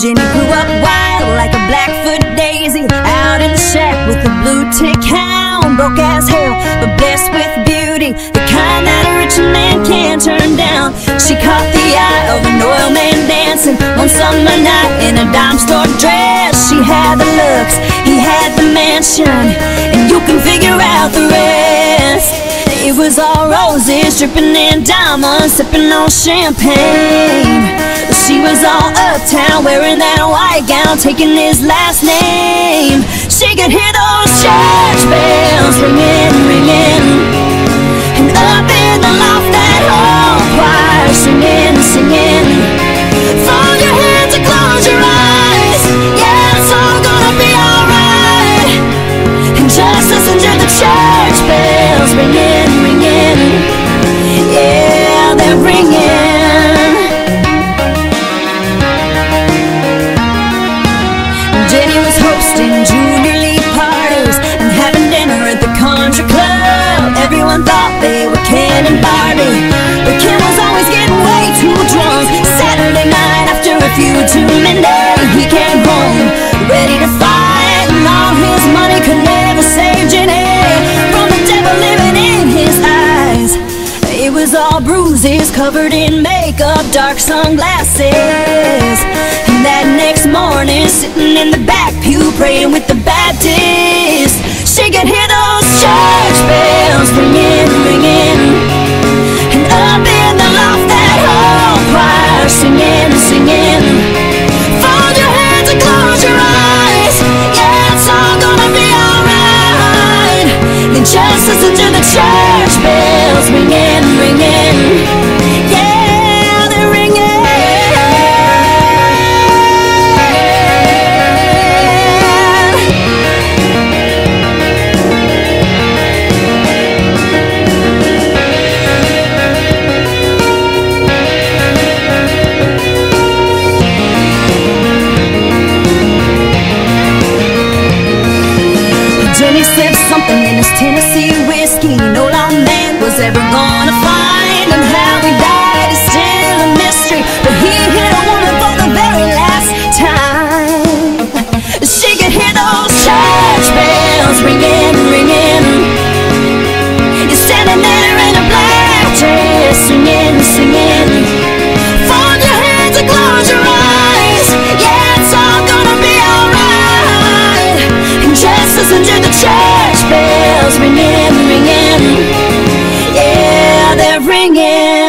Virginia grew up wild like a Blackfoot daisy Out in the shack with a blue tick hound Broke as hell, but blessed with beauty The kind that a rich man can't turn down. She caught the eye of an oil man dancing One summer night in a dime store dress. She had the looks, he had the mansion And you can figure out the rest. It was all roses, dripping in diamonds Sipping on champagne. She was all uptown, wearing that white gown, taking his last name. She could hear those church bells ringing, ringing, hosting junior league parties and having dinner at the country club. Everyone thought they were Ken and Barbie, but Ken was always getting way too drunk. Saturday night after a few too many, he came home ready to fight, and all his money could never save Jenny from the devil living in his eyes. It was all bruises, covered in makeup, dark sunglasses. And that next morning, praying with the Baptist, she could hear those church bells ringing, ringing. And up in the loft, that whole choir singing, singing. Gonna find. And how he died is still a mystery. But he hit a woman for the very last time. She could hear those church bells ringing, ringing. Standing there in a black dress, singing, singing. Fold your hands and close your eyes. Yeah, it's all gonna be alright. And just listen to the church bells. singing.